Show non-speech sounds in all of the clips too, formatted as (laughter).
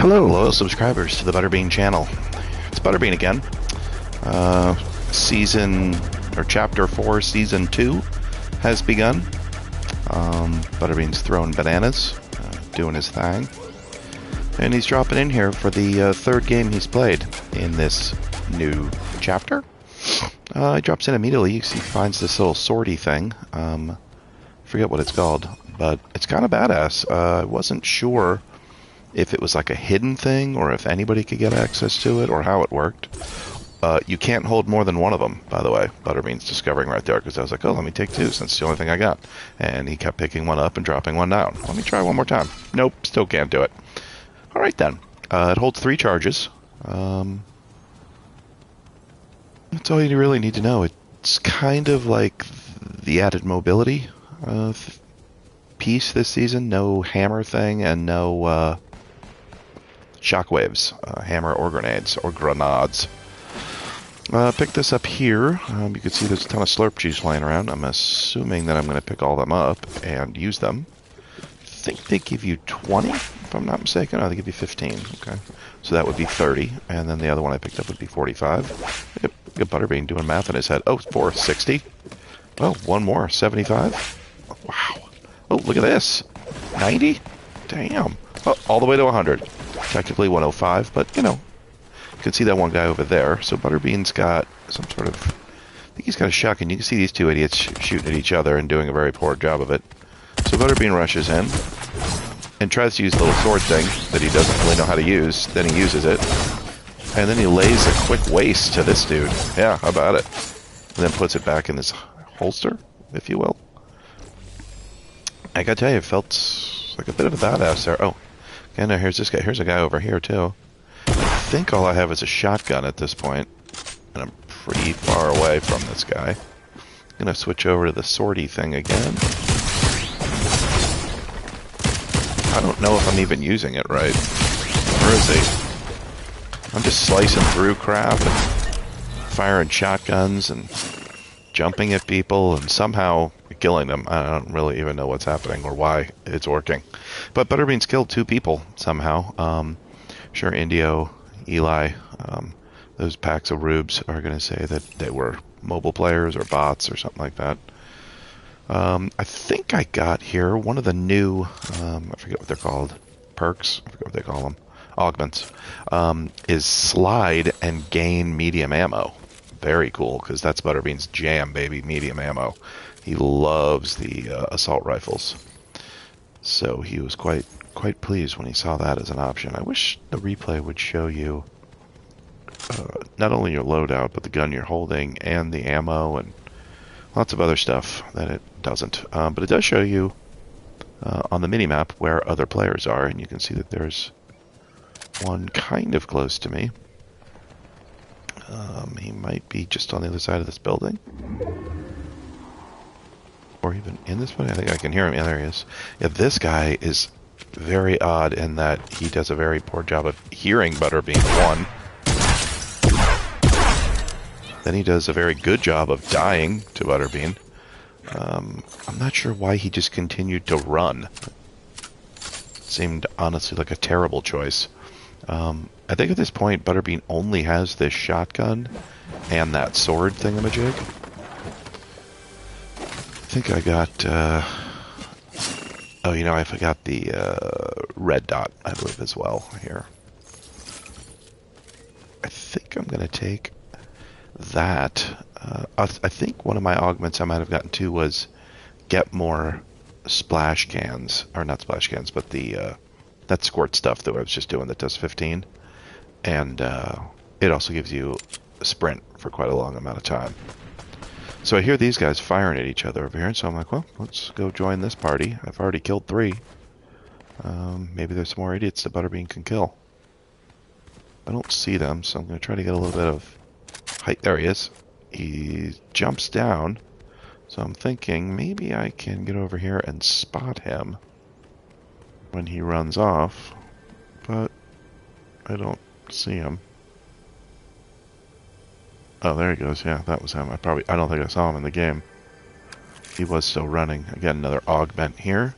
Hello, loyal subscribers to the Butterbean channel. It's Butterbean again. Uh, season, or chapter 4, season 2 has begun. Um, Butterbean's throwing bananas, uh, doing his thing. And he's dropping in here for the uh, third game he's played in this new chapter. Uh, he drops in immediately. He finds this little sortie thing. Um, forget what it's called, but it's kind of badass. Uh, I wasn't sure if it was like a hidden thing or if anybody could get access to it or how it worked. Uh, you can't hold more than one of them, by the way. Butterbean's discovering right there because I was like, oh, let me take two since it's the only thing I got. And he kept picking one up and dropping one down. Let me try one more time. Nope, still can't do it. All right then. Uh, it holds three charges. Um, that's all you really need to know. It's kind of like the added mobility uh, piece this season. No hammer thing and no uh, shockwaves, uh, hammer or grenades, or grenades. Uh, pick this up here. Um, you can see there's a ton of slurp juice laying around. I'm assuming that I'm going to pick all them up and use them. I think they give you 20, if I'm not mistaken. Oh, they give you 15. Okay. So that would be 30. And then the other one I picked up would be 45. Look at, look Butterbean doing math in his head. Oh, 460. Well, one more. 75. Wow. Oh, look at this. 90? Damn. Oh, all the way to 100 technically 105, but you know, you can see that one guy over there. So Butterbean's got some sort of, I think he's got a shotgun. You can see these two idiots sh shooting at each other and doing a very poor job of it. So Butterbean rushes in and tries to use the little sword thing that he doesn't really know how to use. Then he uses it. And then he lays a quick waste to this dude. Yeah, how about it? And then puts it back in his holster, if you will. I gotta tell you, it felt like a bit of a badass there. Oh, Now here's this guy. Here's a guy over here, too. I think all I have is a shotgun at this point, and I'm pretty far away from this guy. I'm gonna switch over to the sortie thing again. I don't know if I'm even using it right. Where is he? I'm just slicing through crap and firing shotguns and jumping at people and somehow killing them. I don't really even know what's happening or why it's working. But Butterbean's killed two people somehow. Um, sure, Indio, Eli, um, those packs of rubes are going to say that they were mobile players or bots or something like that. Um, I think I got here one of the new, um, I forget what they're called, perks, I forget what they call them, augments, um, is slide and gain medium ammo. Very cool, because that's Butterbean's jam, baby, medium ammo. He loves the uh, assault rifles. So he was quite quite pleased when he saw that as an option. I wish the replay would show you uh, not only your loadout, but the gun you're holding and the ammo and lots of other stuff that it doesn't. Um, but it does show you uh, on the minimap where other players are, and you can see that there's one kind of close to me. Um, he might be just on the other side of this building. Or even in this one? I think I can hear him. Yeah, there he is. Yeah, this guy is very odd in that he does a very poor job of hearing Butterbean, one. Then he does a very good job of dying to Butterbean. Um, I'm not sure why he just continued to run. Seemed honestly like a terrible choice. Um, I think at this point, Butterbean only has this shotgun and that sword thingamajig. I think I got. Uh, oh, you know, I forgot the uh, red dot, I believe, as well here. I think I'm going to take that. Uh, I, I think one of my augments I might have gotten to was get more splash cans, or not splash cans, but the uh, that squirt stuff that I was just doing that does 15, and uh, it also gives you sprint for quite a long amount of time. So I hear these guys firing at each other over here, and so I'm like, well, let's go join this party. I've already killed three. Um, maybe there's some more idiots that Butterbean can kill. I don't see them, so I'm going to try to get a little bit of height. There he is. He jumps down, so I'm thinking maybe I can get over here and spot him when he runs off, but I don't see him. Oh, there he goes. Yeah, that was him. I probably, I don't think I saw him in the game. He was still running. Again, another augment here,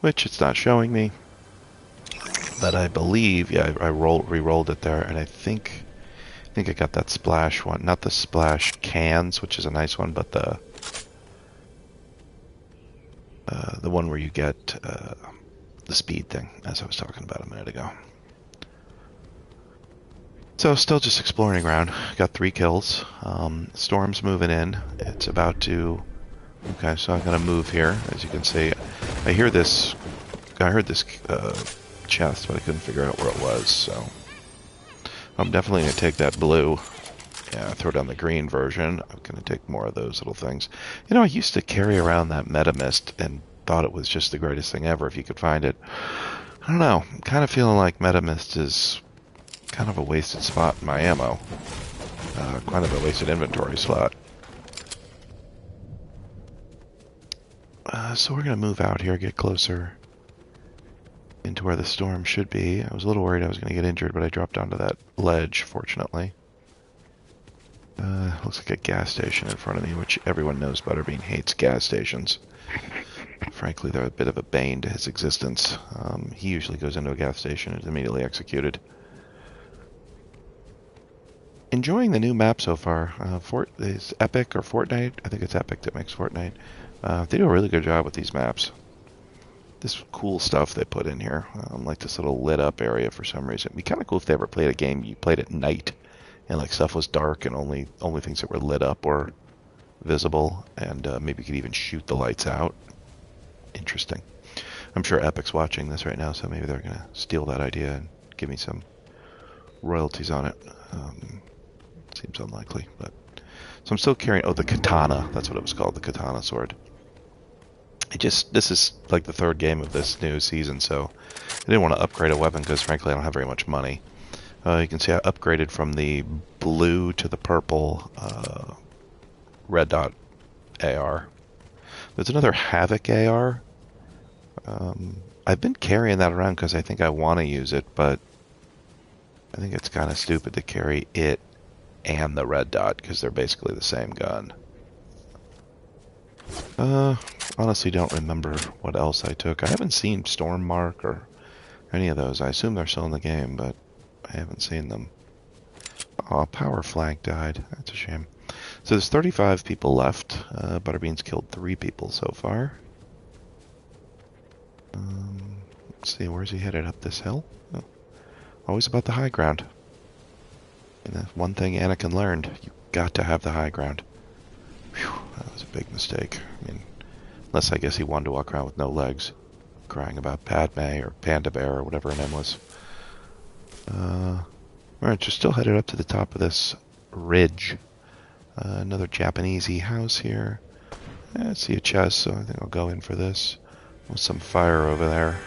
which it's not showing me. But I believe, yeah, I, I rolled, re-rolled it there, and I think, I think I got that splash one, not the splash cans, which is a nice one, but the, uh, the one where you get uh, the speed thing, as I was talking about a minute ago. So still just exploring around. Got three kills. Um, storm's moving in. It's about to. Okay, so I'm gonna move here. As you can see, I hear this. I heard this uh, chest, but I couldn't figure out where it was. So I'm definitely gonna take that blue. Yeah, throw down the green version. I'm gonna take more of those little things. You know, I used to carry around that Med-Mist and thought it was just the greatest thing ever if you could find it. I don't know. I'm kind of feeling like Med-Mist is kind of a wasted spot in my ammo. Uh, kind of a wasted inventory slot. Uh, so we're going to move out here, get closer into where the storm should be. I was a little worried I was going to get injured, but I dropped onto that ledge, fortunately. Uh, looks like a gas station in front of me, which everyone knows Butterbean hates gas stations. Frankly, they're a bit of a bane to his existence. Um, he usually goes into a gas station and is immediately executed enjoying the new map so far. Uh, Fort is Epic or Fortnite. I think it's Epic that makes Fortnite. Uh, they do a really good job with these maps. This cool stuff they put in here, um, like this little lit up area for some reason. It'd be kind of cool if they ever played a game you played at night, and like stuff was dark and only only things that were lit up were visible, and uh, maybe you could even shoot the lights out. Interesting. I'm sure Epic's watching this right now, so maybe they're gonna steal that idea and give me some royalties on it. Um, Seems unlikely, but so I'm still carrying. Oh, the katana. That's what it was called, the katana sword. It just this is like the third game of this new season, so I didn't want to upgrade a weapon because frankly I don't have very much money. Uh, you can see I upgraded from the blue to the purple uh, red dot AR. There's another Havoc AR. Um, I've been carrying that around because I think I want to use it, but I think it's kind of stupid to carry it and the red dot because they're basically the same gun. Uh, honestly don't remember what else I took. I haven't seen Storm Mark or any of those. I assume they're still in the game, but I haven't seen them. Oh, Power Flag died. That's a shame. So there's 35 people left. Uh, Butterbean's killed three people so far. Um, let's see, where's he headed? Up this hill? Oh. Always about the high ground. And that's one thing Anakin learned. You got to have the high ground. Whew, that was a big mistake. I mean, unless I guess he wanted to walk around with no legs, crying about Padme or Panda Bear or whatever her name was. Uh, alright, you're still headed up to the top of this ridge. Uh, another Japanesey house here. I see a chest, so I think I'll go in for this. With some fire over there.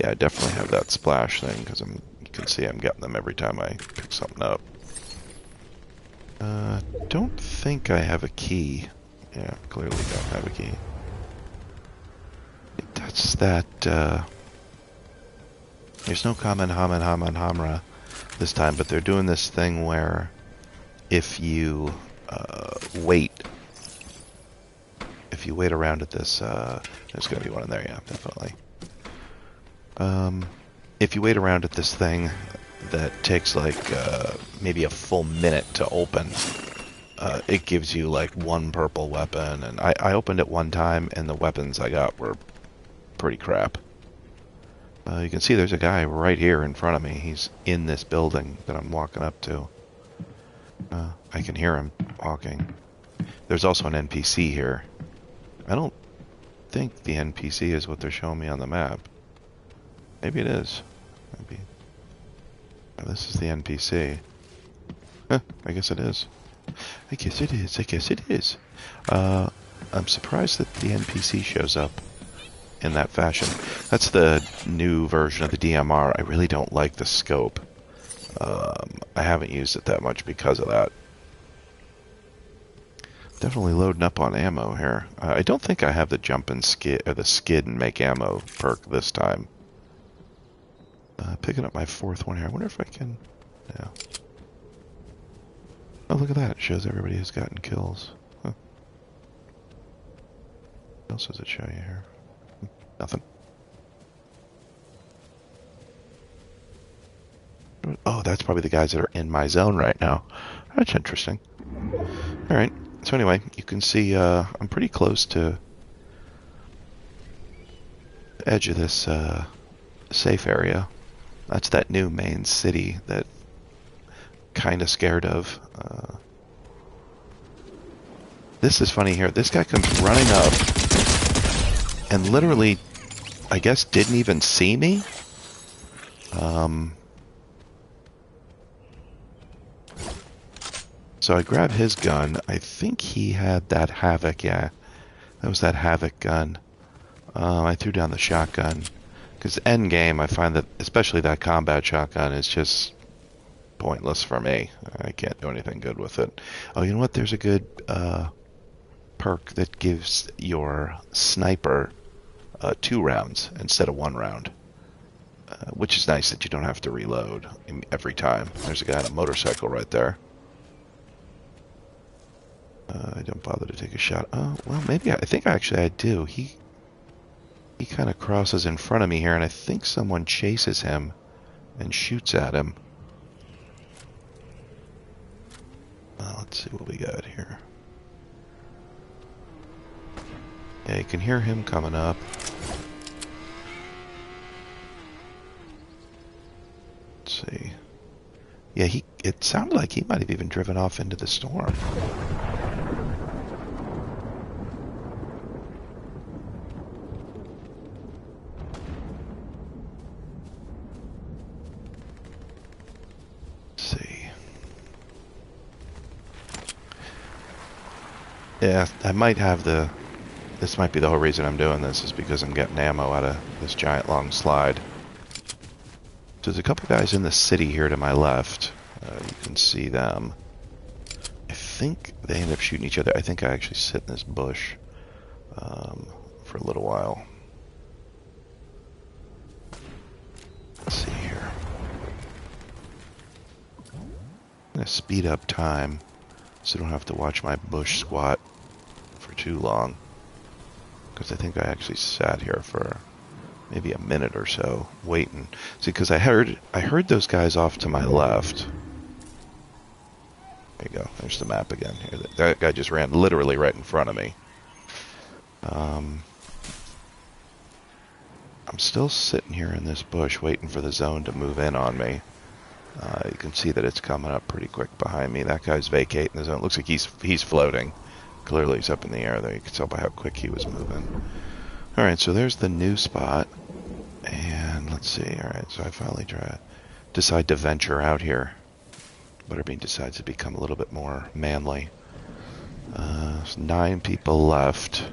Yeah, I definitely have that splash thing because I'm can see I'm getting them every time I pick something up. Uh, don't think I have a key. Yeah, clearly don't have a key. That's that, uh... There's no Kamen Hamen Hamen Hamra this time, but they're doing this thing where if you uh, wait, if you wait around at this, uh, there's going to be one in there, yeah, definitely. Um, if you wait around at this thing that takes like uh, maybe a full minute to open, uh, it gives you like one purple weapon. And I, I opened it one time, and the weapons I got were pretty crap. Uh, you can see there's a guy right here in front of me. He's in this building that I'm walking up to. Uh, I can hear him walking. There's also an NPC here. I don't think the NPC is what they're showing me on the map. Maybe it is. Maybe. Oh, this is the NPC. Huh, I guess it is. I guess it is. I guess it is. Uh, I'm surprised that the NPC shows up in that fashion. That's the new version of the DMR. I really don't like the scope. Um, I haven't used it that much because of that. Definitely loading up on ammo here. Uh, I don't think I have the jump and skid or the skid and make ammo perk this time. Uh, picking up my fourth one here. I wonder if I can... No. Oh, look at that. It shows everybody who's gotten kills. Huh. What else does it show you here? Hmm, nothing. Oh, that's probably the guys that are in my zone right now. That's interesting. Alright, so anyway, you can see uh, I'm pretty close to the edge of this uh, safe area. That's that new main city that kind of scared of. Uh, this is funny here. This guy comes running up and literally, I guess, didn't even see me. Um, so I grab his gun. I think he had that Havoc, yeah. That was that Havoc gun. Uh, I threw down the shotgun. Because end game, I find that, especially that combat shotgun, is just pointless for me. I can't do anything good with it. Oh, you know what? There's a good uh, perk that gives your sniper uh, two rounds instead of one round. Uh, which is nice that you don't have to reload every time. There's a guy on a motorcycle right there. Uh, I don't bother to take a shot. Oh, well, maybe I, I think actually I do. He he kind of crosses in front of me here, and I think someone chases him and shoots at him. Let's see what we got here. Yeah, you can hear him coming up. Let's see. Yeah, he. It sounded like he might have even driven off into the storm. Yeah, I might have the... This might be the whole reason I'm doing this, is because I'm getting ammo out of this giant long slide. So there's a couple guys in the city here to my left. Uh, you can see them. I think they end up shooting each other. I think I actually sit in this bush um, for a little while. Let's see here. I'm going to speed up time so I don't have to watch my bush squat too long. Because I think I actually sat here for maybe a minute or so waiting. See, because I heard I heard those guys off to my left. There you go. There's the map again. That guy just ran literally right in front of me. Um, I'm still sitting here in this bush waiting for the zone to move in on me. Uh, you can see that it's coming up pretty quick behind me. That guy's vacating the zone. Looks like he's he's floating. Clearly he's up in the air there. You can tell by how quick he was moving. Alright, so there's the new spot. And let's see. Alright, so I finally try decide to venture out here. Butterbean decides to become a little bit more manly. Uh, nine people left.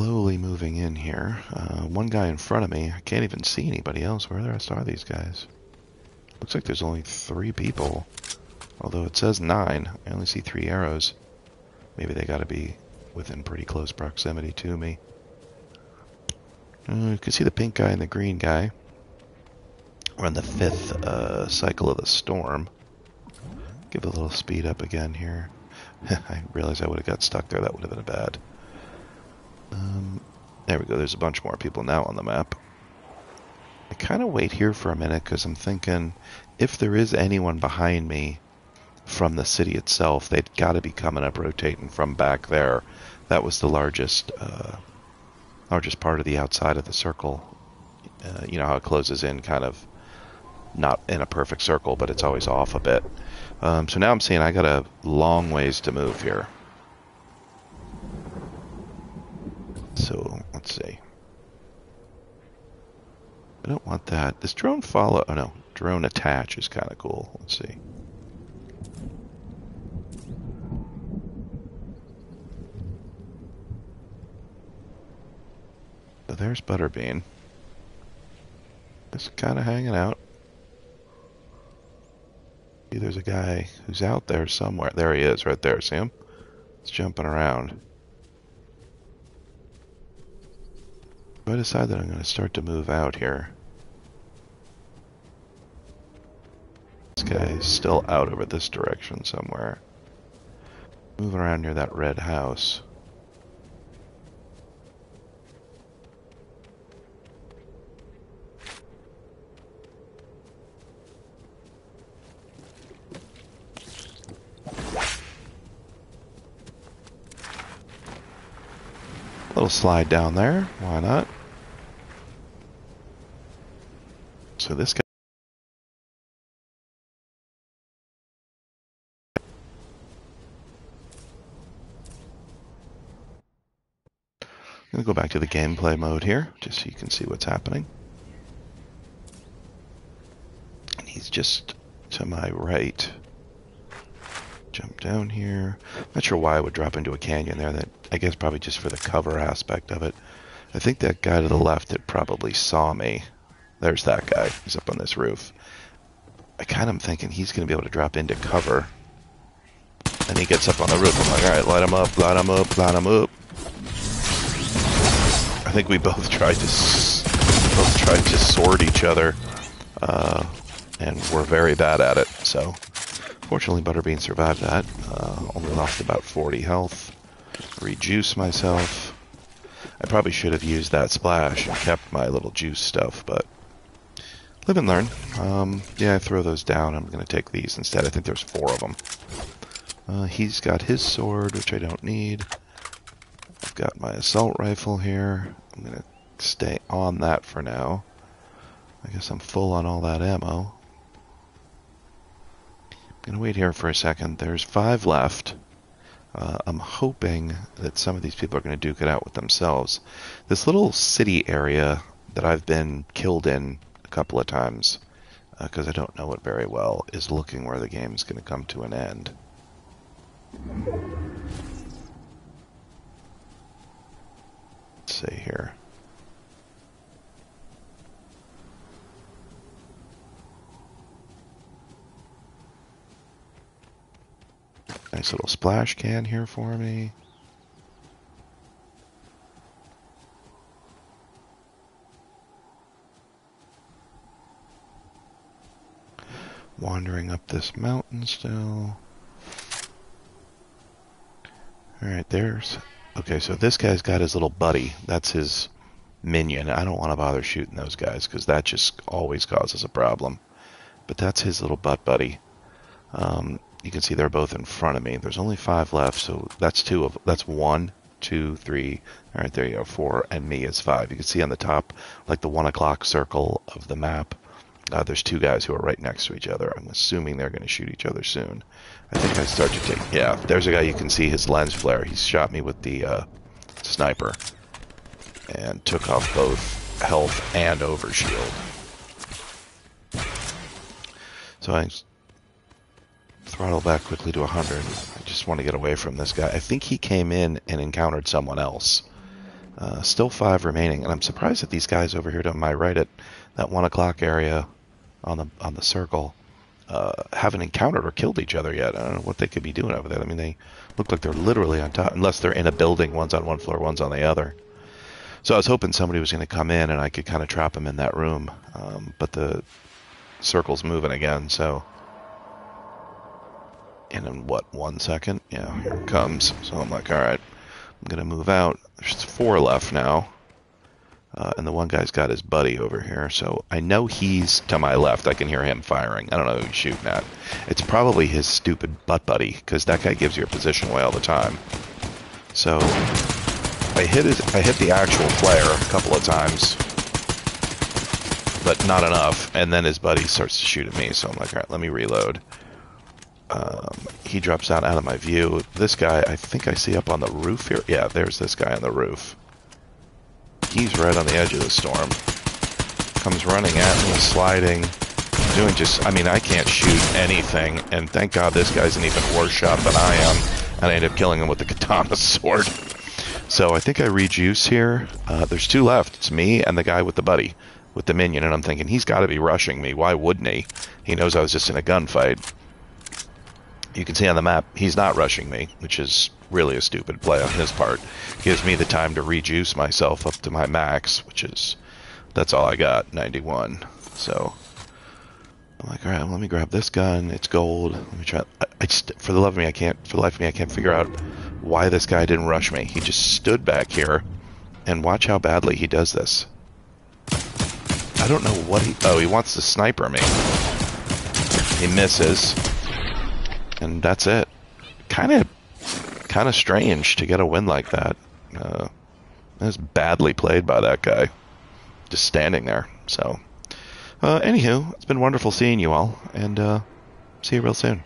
Slowly moving in here. Uh, one guy in front of me. I can't even see anybody else. Where the rest are these guys? Looks like there's only three people. Although it says nine. I only see three arrows. Maybe they gotta be within pretty close proximity to me. Uh, you can see the pink guy and the green guy. We're on the fifth uh, cycle of the storm. Give a little speed up again here. (laughs) I realize I would have got stuck there. That would have been bad. Um, there we go. There's a bunch more people now on the map. I kind of wait here for a minute because I'm thinking if there is anyone behind me from the city itself, they'd got to be coming up rotating from back there. That was the largest uh, largest part of the outside of the circle. Uh, you know how it closes in kind of not in a perfect circle, but it's always off a bit. Um, so now I'm seeing I got a long ways to move here. So let's see. I don't want that. This drone follow. Oh no, drone attach is kind of cool. Let's see. So there's Butterbean. Just kind of hanging out. See, there's a guy who's out there somewhere. There he is, right there. See him? He's jumping around. I decide that I'm going to start to move out here... This guy is still out over this direction somewhere. Moving around near that red house. little slide down there. Why not? So this guy. I'm going to go back to the gameplay mode here, just so you can see what's happening. And he's just to my right. Jump down here. Not sure why I would drop into a canyon there. That I guess probably just for the cover aspect of it. I think that guy to the left had probably saw me. There's that guy. He's up on this roof. I kind of am thinking he's going to be able to drop into cover. And he gets up on the roof. I'm like, all right, light him up, light him up, light him up. I think we both (laughs) tried to both tried to sword each other, uh, and we're very bad at it. So, fortunately, Butterbean survived that. Uh, only lost about 40 health. Rejuice myself. I probably should have used that splash and kept my little juice stuff, but live and learn. Um, yeah, I throw those down. I'm going to take these instead. I think there's four of them. Uh, he's got his sword, which I don't need. I've got my assault rifle here. I'm going to stay on that for now. I guess I'm full on all that ammo. I'm going to wait here for a second. There's five left. Uh, I'm hoping that some of these people are going to duke it out with themselves. This little city area that I've been killed in couple of times, because uh, I don't know it very well, is looking where the game's going to come to an end. Let's see here. Nice little splash can here for me. Wandering up this mountain still. Alright, there's... Okay, so this guy's got his little buddy. That's his minion. I don't want to bother shooting those guys because that just always causes a problem. But that's his little butt buddy. Um, you can see they're both in front of me. There's only five left, so that's two of that's one, two, three. All right, there you go, four, and me is five. You can see on the top, like the one o'clock circle of the map. Uh, there's two guys who are right next to each other. I'm assuming they're going to shoot each other soon. I think I start to take. Yeah, there's a guy. You can see his lens flare. He shot me with the uh, sniper and took off both health and overshield. So I throttle back quickly to 100. I just want to get away from this guy. I think he came in and encountered someone else. Uh, still five remaining, and I'm surprised that these guys over here to my right at that one o'clock area on the on the circle uh, haven't encountered or killed each other yet. I don't know what they could be doing over there. I mean, they look like they're literally on top, unless they're in a building. One's on one floor, one's on the other. So I was hoping somebody was going to come in and I could kind of trap them in that room, um, but the circle's moving again, so and in what one second yeah here it comes so i'm like all right i'm gonna move out there's four left now uh, and the one guy's got his buddy over here so i know he's to my left i can hear him firing i don't know who he's shooting at it's probably his stupid butt buddy because that guy gives you a position away all the time so i hit his i hit the actual player a couple of times but not enough and then his buddy starts to shoot at me so i'm like all right let me reload um, he drops out out of my view. This guy, I think I see up on the roof here. Yeah, there's this guy on the roof. He's right on the edge of the storm. Comes running at me, sliding, doing just, I mean, I can't shoot anything, and thank God this guy's an even worse shot than I am, and I end up killing him with the (laughs) katana sword. So I think I rejuice here. Uh, there's two left. It's me and the guy with the buddy, with the minion, and I'm thinking, he's got to be rushing me. Why wouldn't he? He knows I was just in a gunfight you can see on the map he's not rushing me, which is really a stupid play on his part. Gives me the time to rejuice myself up to my max, which is that's all I got, 91. So I'm like, all right, let me grab this gun. It's gold. Let me try. I, I just, for the love of me, I can't. For the life of me, I can't figure out why this guy didn't rush me. He just stood back here, and watch how badly he does this. I don't know what he. Oh, he wants to sniper me. He misses and that's it. Kind of, kind of strange to get a win like that. Uh, That's badly played by that guy. Just standing there. So, uh, anywho, it's been wonderful seeing you all, and uh, see you real soon.